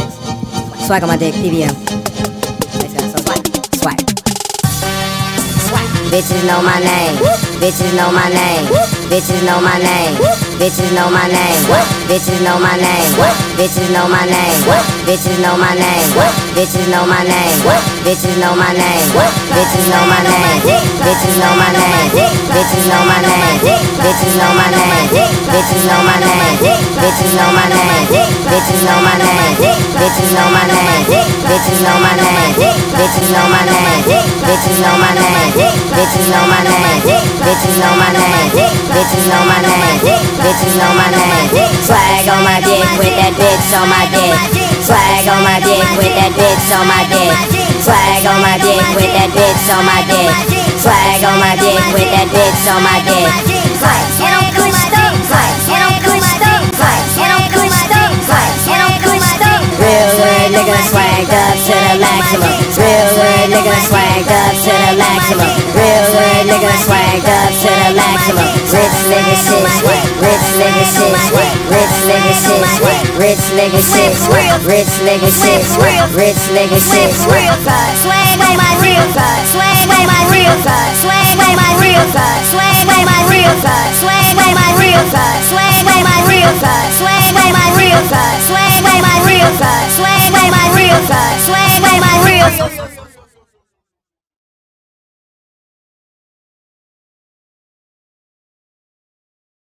bitch. Swag on my dick, PBM. Thanks, guys. So swag. Swag. Swag. Bitches know my name. Bitches know my name. Bitches know my name. Bitches know my name. Bitches know my name. Bitches know my name. Bitches know my name. Bitches know my name. Bitches know my name. Bitches know my name. Bitches know my name. Bitches know my name. Bitches know my name. Bitches know my name. Bitches know my name. Bitches know my name. Bitches know my name. Bitches know my name. Bitches know my name. Bitches know my name. Bitches know my name. Bitches know my name. Bitches know my name. Bitches know my name. Swag on my dick with that bitch on my dick. Swag on my dick with that bitch on my dick. Swag on my dick with that bitch on my dick. Swag on my dick with that bitch on my dick. Swag, to the maximum. Real good nigga swagged up to the maximum. Rich nigga shit, swag. Rich nigga shit, swag. Rich nigga shit, swag. Rich nigga shit, swag. Rich nigga shit, swag. Rich nigga shit, swag.